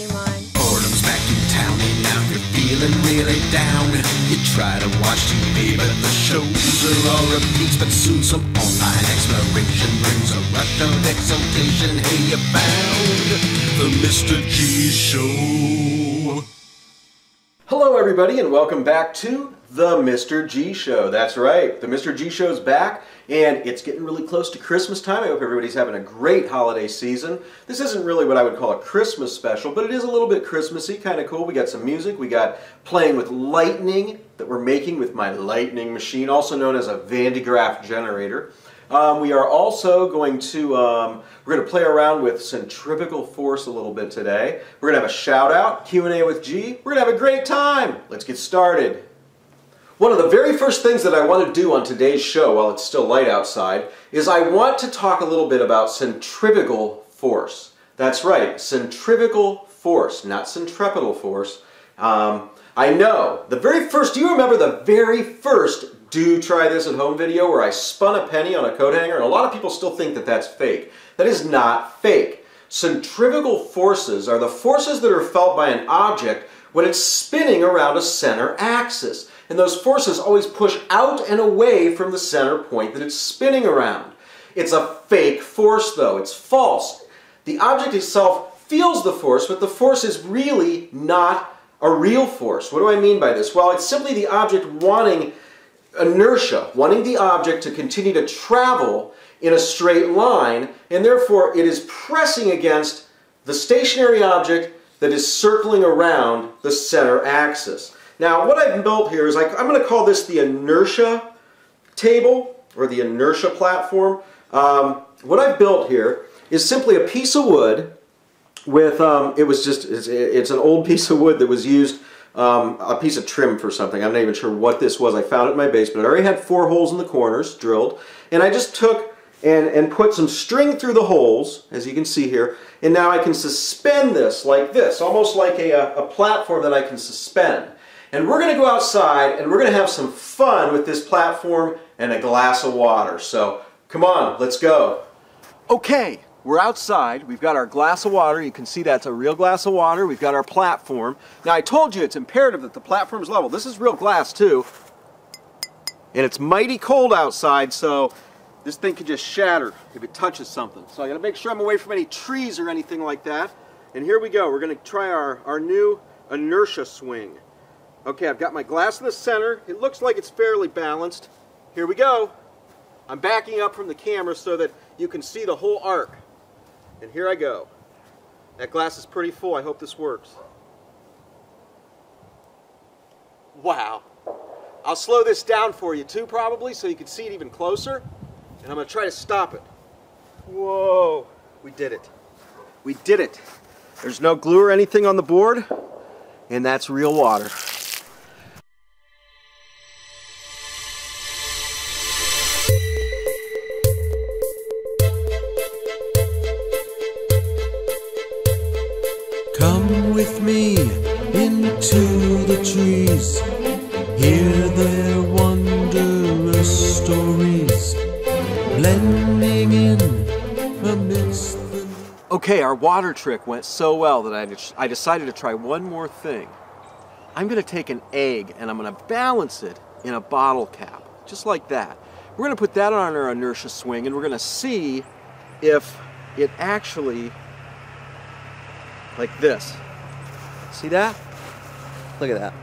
your mind. Boredom's back in town and now you're feeling really down. You try to watch TV, but the shows are all repeats. But soon some online exploration brings a rush of exaltation. Hey, you found the Mr. G Show. Hello, everybody, and welcome back to the Mr. G Show. That's right, the Mr. G Show's back, and it's getting really close to Christmas time. I hope everybody's having a great holiday season. This isn't really what I would call a Christmas special, but it is a little bit Christmassy, kind of cool. We got some music, we got playing with lightning that we're making with my lightning machine, also known as a Van de Graaff generator. Um, we are also going to um, we're going to play around with centrifugal force a little bit today. We're going to have a shout out, Q&A with G. We're going to have a great time. Let's get started. One of the very first things that I want to do on today's show while it's still light outside is I want to talk a little bit about centrifugal force. That's right, centrifugal force, not centripetal force. Um, I know, the very first, do you remember the very first do try this at home video where I spun a penny on a coat hanger and a lot of people still think that that's fake. That is not fake. Centrifugal forces are the forces that are felt by an object when it's spinning around a center axis. And those forces always push out and away from the center point that it's spinning around. It's a fake force though, it's false. The object itself feels the force, but the force is really not a real force. What do I mean by this? Well, it's simply the object wanting inertia, wanting the object to continue to travel in a straight line, and therefore it is pressing against the stationary object that is circling around the center axis. Now, what I've built here is I, am going to call this the inertia table, or the inertia platform. Um, what I've built here is simply a piece of wood with, um, it was just, it's, it's, an old piece of wood that was used, um, a piece of trim for something. I'm not even sure what this was. I found it in my basement. It already had four holes in the corners drilled, and I just took and, and put some string through the holes, as you can see here, and now I can suspend this like this, almost like a, a platform that I can suspend. And we're going to go outside and we're going to have some fun with this platform and a glass of water. So come on, let's go. Okay, we're outside. We've got our glass of water. You can see that's a real glass of water. We've got our platform. Now I told you it's imperative that the platform's level. This is real glass too. And it's mighty cold outside, so this thing could just shatter if it touches something. So I gotta make sure I'm away from any trees or anything like that. And here we go. We're gonna try our, our new inertia swing. Okay, I've got my glass in the center. It looks like it's fairly balanced. Here we go. I'm backing up from the camera so that you can see the whole arc. And here I go. That glass is pretty full. I hope this works. Wow. I'll slow this down for you too probably so you can see it even closer and I'm going to try to stop it. Whoa, we did it. We did it. There's no glue or anything on the board, and that's real water. Water trick went so well that I, I decided to try one more thing. I'm going to take an egg and I'm going to balance it in a bottle cap, just like that. We're going to put that on our inertia swing and we're going to see if it actually, like this. See that? Look at that.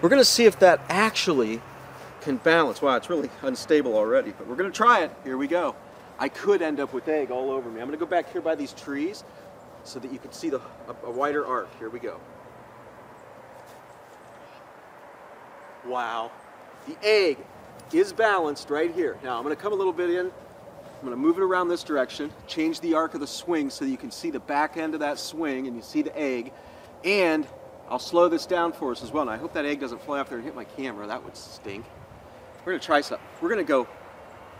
We're going to see if that actually can balance. Wow, it's really unstable already, but we're gonna try it. Here we go. I could end up with egg all over me. I'm gonna go back here by these trees so that you can see the, a, a wider arc. Here we go. Wow. The egg is balanced right here. Now I'm gonna come a little bit in. I'm gonna move it around this direction, change the arc of the swing so that you can see the back end of that swing and you see the egg. And I'll slow this down for us as well. And I hope that egg doesn't fly off there and hit my camera. That would stink. We're gonna try something. We're gonna go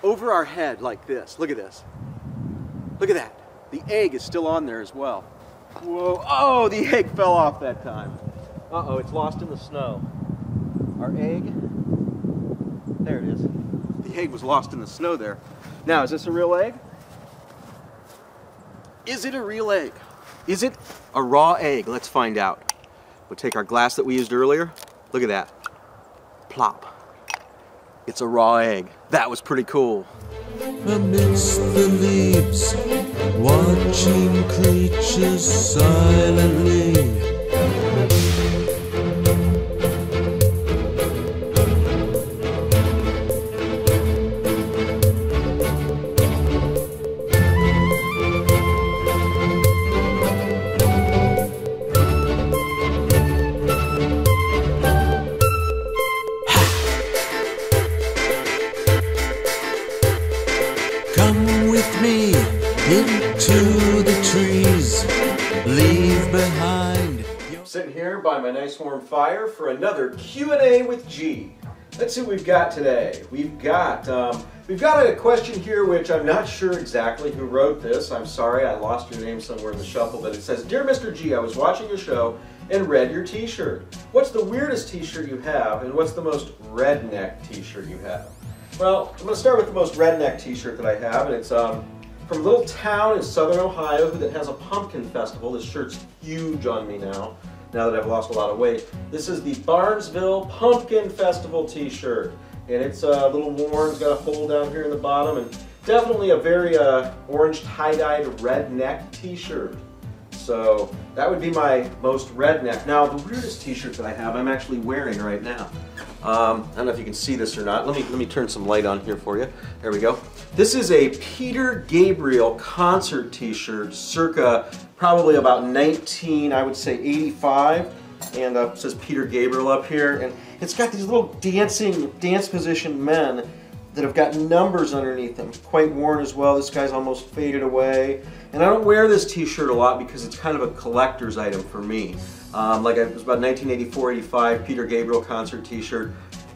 over our head like this. Look at this. Look at that. The egg is still on there as well. Whoa, oh, the egg fell off that time. Uh-oh, it's lost in the snow. Our egg, there it is. The egg was lost in the snow there. Now, is this a real egg? Is it a real egg? Is it a raw egg? Let's find out. We'll take our glass that we used earlier. Look at that. Plop. It's a raw egg. That was pretty cool. amidst the leaves, watching creatures silently. Leave behind. Sitting here by my nice warm fire for another Q&A with G. Let's see what we've got today. We've got um, we've got a question here which I'm not sure exactly who wrote this. I'm sorry, I lost your name somewhere in the shuffle, but it says, "Dear Mr. G, I was watching your show and read your T-shirt. What's the weirdest T-shirt you have, and what's the most redneck T-shirt you have?" Well, I'm going to start with the most redneck T-shirt that I have, and it's um, from a little town in southern Ohio that has a pumpkin festival. This shirt's huge on me now, now that I've lost a lot of weight. This is the Barnesville Pumpkin Festival T-shirt, and it's uh, a little worn. It's got a hole down here in the bottom, and definitely a very uh, orange tie-dyed redneck T-shirt. So that would be my most redneck. Now the weirdest T-shirt that I have, I'm actually wearing right now. Um, I don't know if you can see this or not. Let me let me turn some light on here for you. There we go. This is a Peter Gabriel concert T-shirt, circa probably about 19, I would say 85, and uh, says Peter Gabriel up here, and it's got these little dancing dance position men that have got numbers underneath them, quite worn as well. This guy's almost faded away. And I don't wear this t-shirt a lot because it's kind of a collector's item for me. Um, like it was about 1984-85 Peter Gabriel concert t-shirt,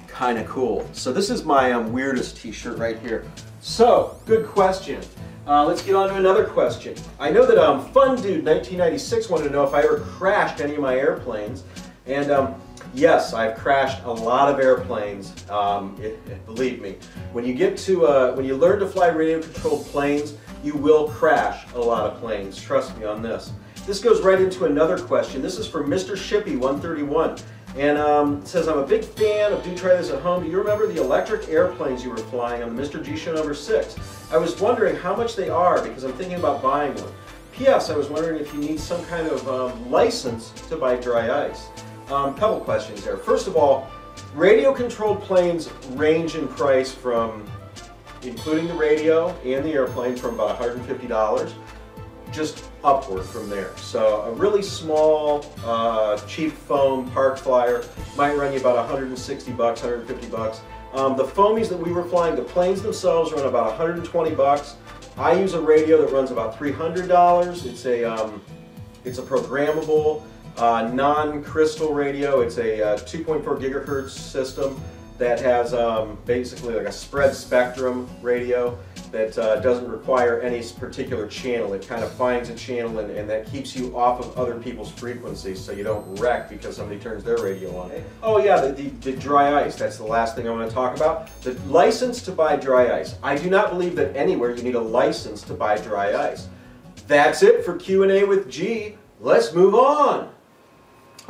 kind of cool. So this is my um, weirdest t-shirt right here. So, good question. Uh, let's get on to another question. I know that um, Fun Dude 1996 wanted to know if I ever crashed any of my airplanes. And um, yes, I've crashed a lot of airplanes. Um, it, it- believe me, when you get to uh, when you learn to fly radio-controlled planes, you will crash a lot of planes. Trust me on this. This goes right into another question. This is from Mr. Shippy 131. And um, says, I'm a big fan of Do Try This at Home. Do you remember the electric airplanes you were flying on the Mr. G Show number 6? I was wondering how much they are because I'm thinking about buying one. P.S. I was wondering if you need some kind of um, license to buy dry ice. Um, couple questions there. First of all, radio-controlled planes range in price from, including the radio and the airplane, from about $150 just upward from there. So a really small, uh, cheap foam park flyer might run you about 160 bucks, 150 bucks. Um, the foamies that we were flying, the planes themselves run about 120 bucks. I use a radio that runs about $300. It's a, um, it's a programmable, uh, non-crystal radio. It's a uh, 2.4 gigahertz system that has um, basically like a spread spectrum radio that uh, doesn't require any particular channel. It kind of finds a channel and, and that keeps you off of other people's frequencies so you don't wreck because somebody turns their radio on. Oh yeah, the, the, the dry ice, that's the last thing I want to talk about. The license to buy dry ice. I do not believe that anywhere you need a license to buy dry ice. That's it for Q&A with G. Let's move on.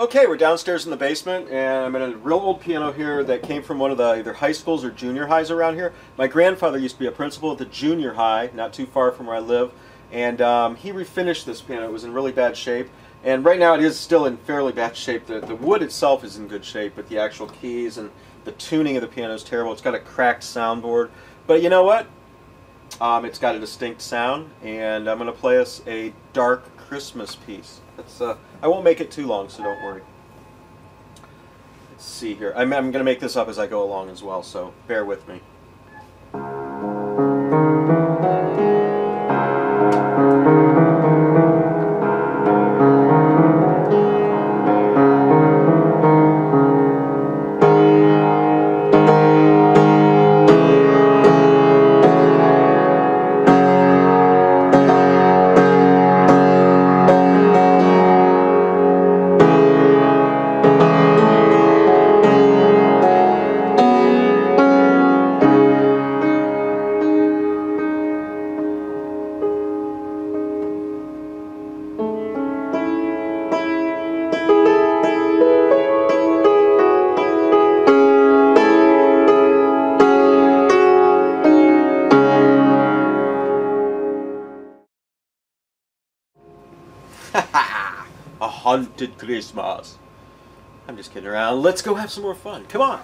Okay, we're downstairs in the basement, and I'm at a real old piano here that came from one of the either high schools or junior highs around here. My grandfather used to be a principal at the junior high, not too far from where I live, and um, he refinished this piano. It was in really bad shape, and right now it is still in fairly bad shape. The, the wood itself is in good shape, but the actual keys and the tuning of the piano is terrible. It's got a cracked soundboard, but you know what? Um, it's got a distinct sound, and I'm going to play us a dark Christmas piece. It's, uh, I won't make it too long, so don't worry. Let's see here. I'm, I'm going to make this up as I go along as well, so bear with me. a haunted Christmas. I'm just kidding around. Let's go have some more fun. Come on.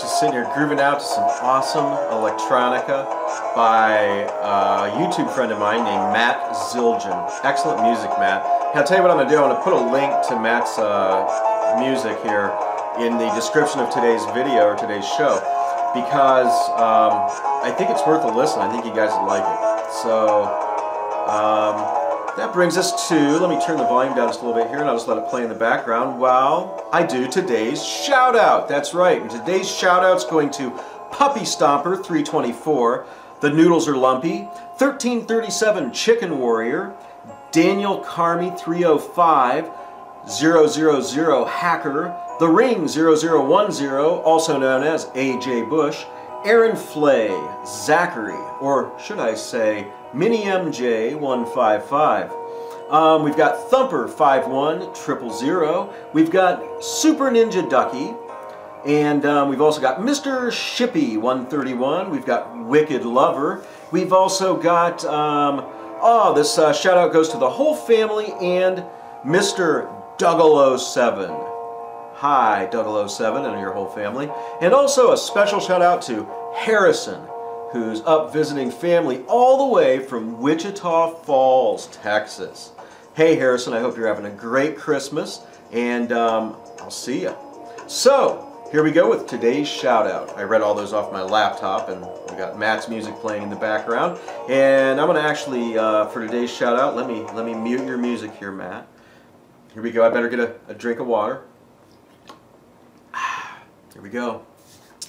Just sitting here grooving out to some awesome electronica by a YouTube friend of mine named Matt Zildjian. Excellent music, Matt. Now, I'll tell you what I'm going to do. I'm going to put a link to Matt's uh, music here in the description of today's video or today's show because um, I think it's worth a listen. I think you guys would like it. So, um, that brings us to, let me turn the volume down just a little bit here and I'll just let it play in the background while I do today's shout out. That's right, and today's shout out's going to Puppy Stomper 324, The Noodles Are Lumpy, 1337 Chicken Warrior, Daniel Carmi 305, 000 Hacker, The Ring 0010, also known as AJ Bush, Aaron Flay, Zachary, or should I say Mini MJ 155. Um, we've got Thumper 51000. We've got Super Ninja Ducky. And um, we've also got Mr. Shippy 131. We've got Wicked Lover. We've also got, um, oh, this uh, shout out goes to the whole family and Mr. 007. Hi, 007 and your whole family. And also a special shout out to Harrison who's up visiting family all the way from Wichita Falls, Texas. Hey Harrison, I hope you're having a great Christmas, and um, I'll see you. So, here we go with today's shout out. I read all those off my laptop, and we got Matt's music playing in the background. And I'm to actually, uh, for today's shout out, let me, let me mute your music here, Matt. Here we go. I better get a, a drink of water. Here we go.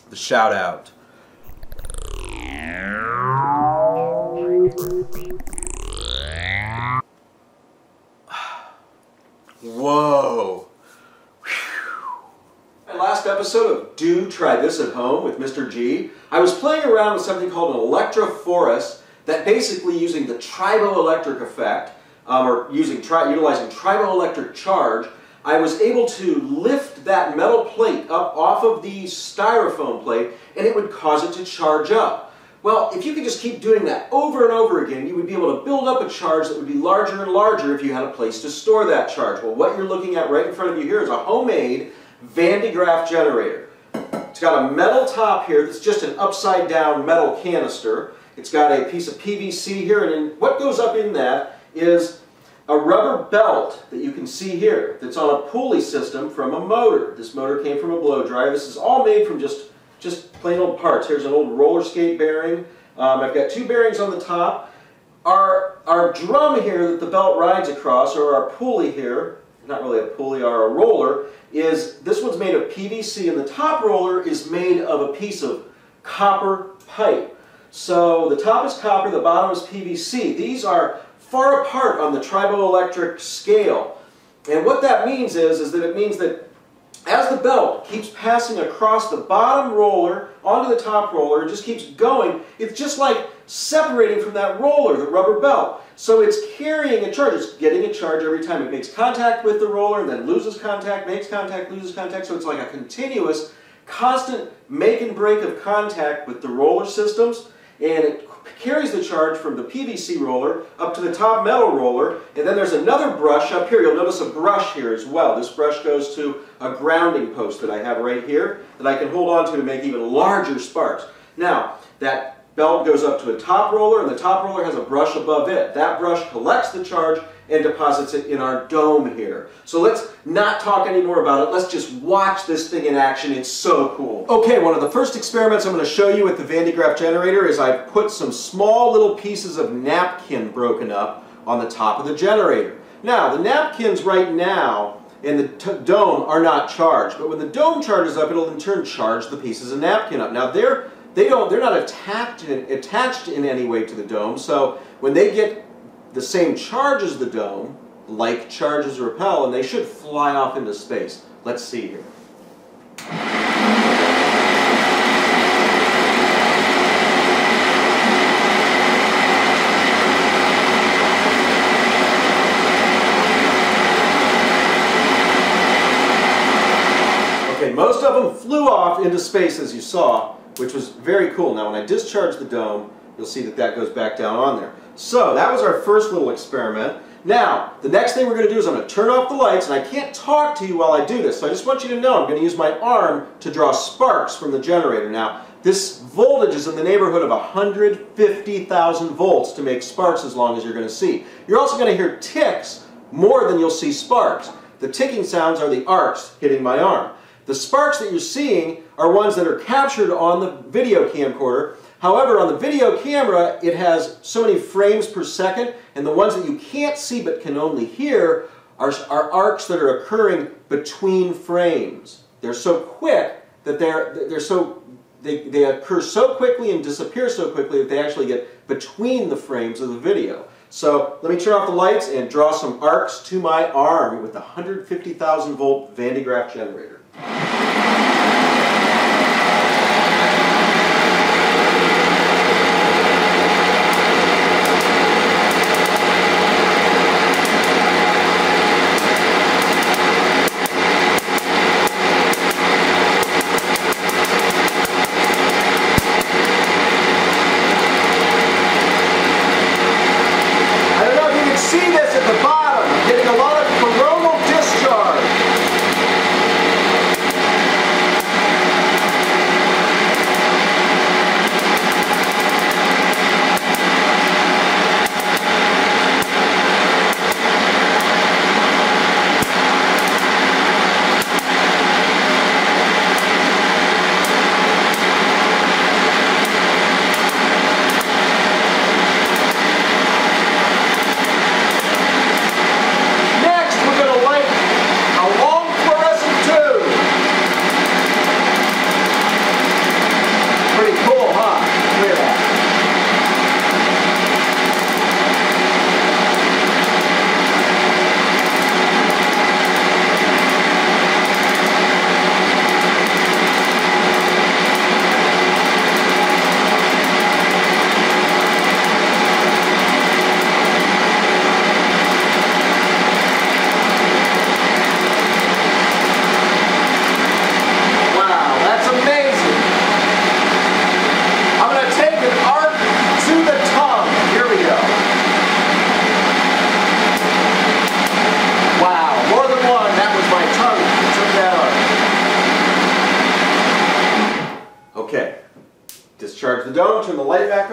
The shout out. Whoa. My last episode of Do Try This at Home with Mr. G, I was playing around with something called an electrophorus that basically using the triboelectric effect, um, or using tri utilizing triboelectric charge, I was able to lift that metal plate up off of the styrofoam plate and it would cause it to charge up. Well, if you could just keep doing that over and over again, you would be able to build up a charge that would be larger and larger if you had a place to store that charge. Well, what you're looking at right in front of you here is a homemade Van de Graaff generator. It's got a metal top here that's just an upside down metal canister. It's got a piece of PVC here, and what goes up in that is a rubber belt that you can see here that's on a pulley system from a motor. This motor came from a blow dryer. This is all made from just just plain old parts. Here's an old roller skate bearing. Um, I've got two bearings on the top. Our, our drum here that the belt rides across, or our pulley here, not really a pulley or a roller, is this one's made of PVC and the top roller is made of a piece of copper pipe. So the top is copper, the bottom is PVC. These are far apart on the triboelectric scale. And what that means is, is that it means that as the belt keeps passing across the bottom roller onto the top roller, it just keeps going, it's just like separating from that roller, the rubber belt. So it's carrying a charge, it's getting a charge every time. It makes contact with the roller and then loses contact, makes contact, loses contact. So it's like a continuous, constant make and break of contact with the roller systems and it carries the charge from the PVC roller up to the top metal roller, and then there's another brush up here. You'll notice a brush here as well. This brush goes to a grounding post that I have right here that I can hold on to to make even larger sparks. Now, that belt goes up to a top roller, and the top roller has a brush above it. That brush collects the charge and deposits it in our dome here. So let's not talk anymore about it. Let's just watch this thing in action. It's so cool. Okay, one of the first experiments I'm going to show you with the Van de Graaff generator is I've put some small little pieces of napkin broken up on the top of the generator. Now, the napkins right now and the dome are not charged, but when the dome charges up, it'll in turn charge the pieces of napkin up. Now, they're they don't, they're not attached in, attached in any way to the dome, so when they get the same charge as the dome, like charges repel, and they should fly off into space. Let's see here. Okay, most of them flew off into space as you saw, which was very cool. Now when I discharge the dome, you'll see that that goes back down on there. So that was our first little experiment. Now, the next thing we're going to do is I'm going to turn off the lights, and I can't talk to you while I do this, so I just want you to know I'm going to use my arm to draw sparks from the generator. Now, this voltage is in the neighborhood of 150,000 volts to make sparks as long as you're going to see. You're also going to hear ticks more than you'll see sparks. The ticking sounds are the arcs hitting my arm. The sparks that you're seeing are ones that are captured on the video camcorder. However, on the video camera, it has so many frames per second, and the ones that you can't see but can only hear are, are arcs that are occurring between frames. They're so quick that they're, they're so they, they occur so quickly and disappear so quickly that they actually get between the frames of the video. So let me turn off the lights and draw some arcs to my arm with the 150,000 volt Van de Graaff generator.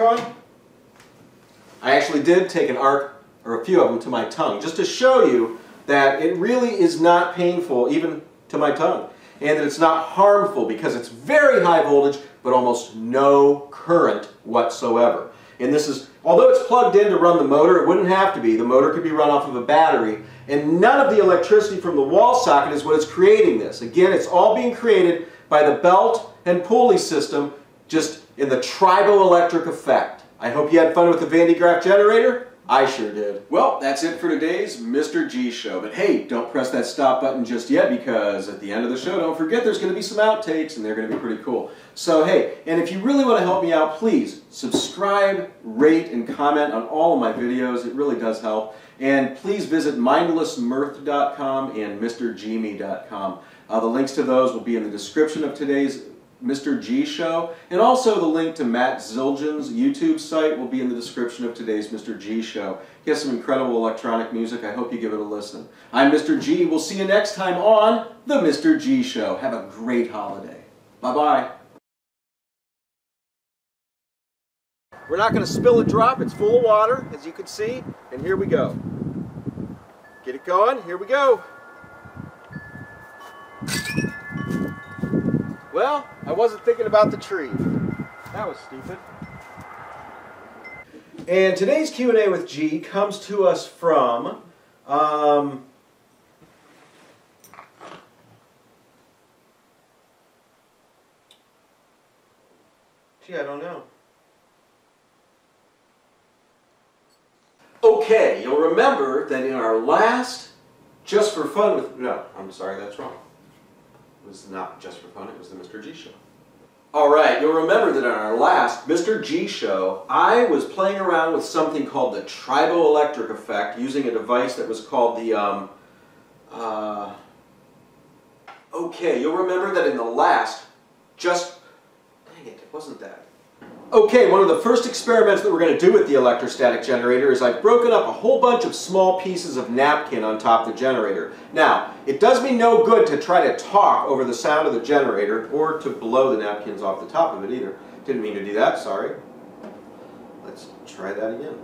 On. I actually did take an arc, or a few of them, to my tongue, just to show you that it really is not painful, even to my tongue, and that it's not harmful because it's very high voltage, but almost no current whatsoever. And this is, although it's plugged in to run the motor, it wouldn't have to be. The motor could be run off of a battery, and none of the electricity from the wall socket is what is creating this. Again, it's all being created by the belt and pulley system, just in the triboelectric effect. I hope you had fun with the Van de Graaff generator. I sure did. Well, that's it for today's Mr. G Show. But hey, don't press that stop button just yet because at the end of the show, don't forget there's going to be some outtakes and they're going to be pretty cool. So hey, and if you really want to help me out, please subscribe, rate, and comment on all of my videos. It really does help. And please visit mindlessmirth.com and mrgme.com. Uh, the links to those will be in the description of today's Mr. G Show. And also the link to Matt Zildjian's YouTube site will be in the description of today's Mr. G Show. He has some incredible electronic music. I hope you give it a listen. I'm Mr. G. We'll see you next time on The Mr. G Show. Have a great holiday. Bye-bye. We're not going to spill a drop. It's full of water, as you can see. And here we go. Get it going. Here we go. Well, I wasn't thinking about the tree. That was stupid. And today's Q&A with G comes to us from um, Gee, I don't know. Okay, you'll remember that in our last Just for Fun with... No, I'm sorry, that's wrong. Was not Just for Fun, it was the Mr. G Show. Alright, you'll remember that in our last Mr. G Show, I was playing around with something called the triboelectric effect using a device that was called the... Um, uh, okay, you'll remember that in the last Just... Dang it, it wasn't that. Okay, one of the first experiments that we're going to do with the electrostatic generator is I've broken up a whole bunch of small pieces of napkin on top of the generator. Now, it does me no good to try to talk over the sound of the generator or to blow the napkins off the top of it either. Didn't mean to do that, sorry. Let's try that again.